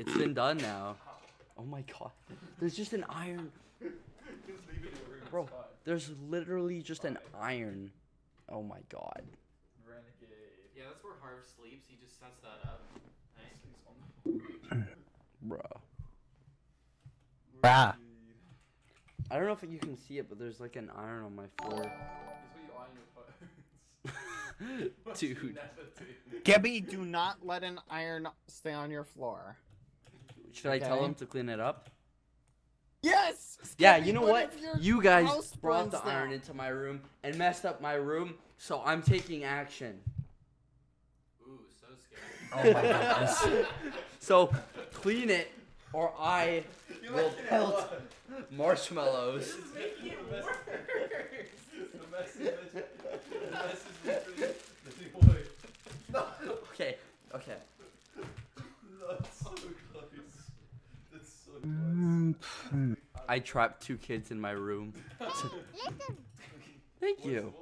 It's been done now. Oh my god. There's just an iron. Just leave it in the room. Bro, there's literally just an iron. Oh my god. Renegade. Yeah, that's where Harv sleeps. He just sets that up. Nice. He's on the Bruh. Bruh. I don't know if you can see it, but there's like an iron on my floor. It's where you iron your clothes. Which you Dude. never do. Gibby, do not let an iron stay on your floor. Should I tell him to clean it up? Yes. Yeah, you know what what? if your You guys brought the burns iron into my room and messed up my room, so I'm taking action. Ooh, so scary. Oh my goodness. So clean it, or I You're will making it pelt worse. marshmallows. making it The mess- worse. The mess is literally- the mess is literally the boy. No, Okay, okay. that's so close. That's so close. Mm, I trapped two kids in my room. Thank What is- you.